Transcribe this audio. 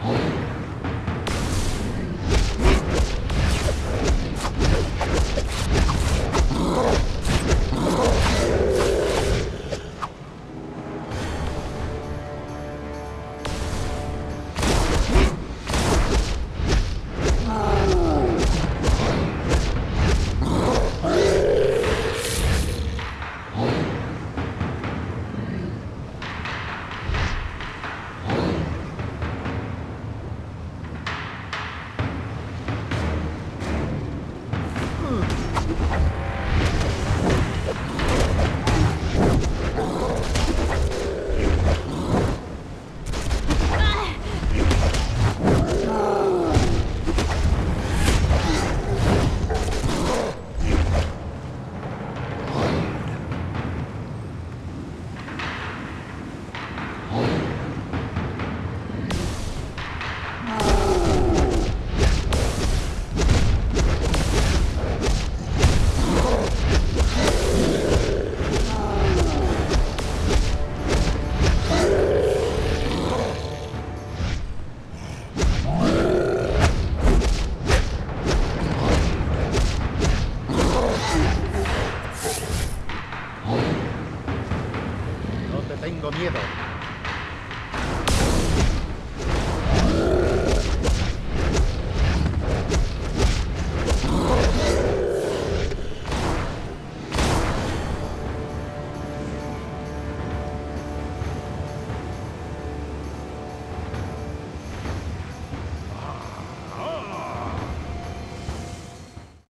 Oh. Tengo miedo.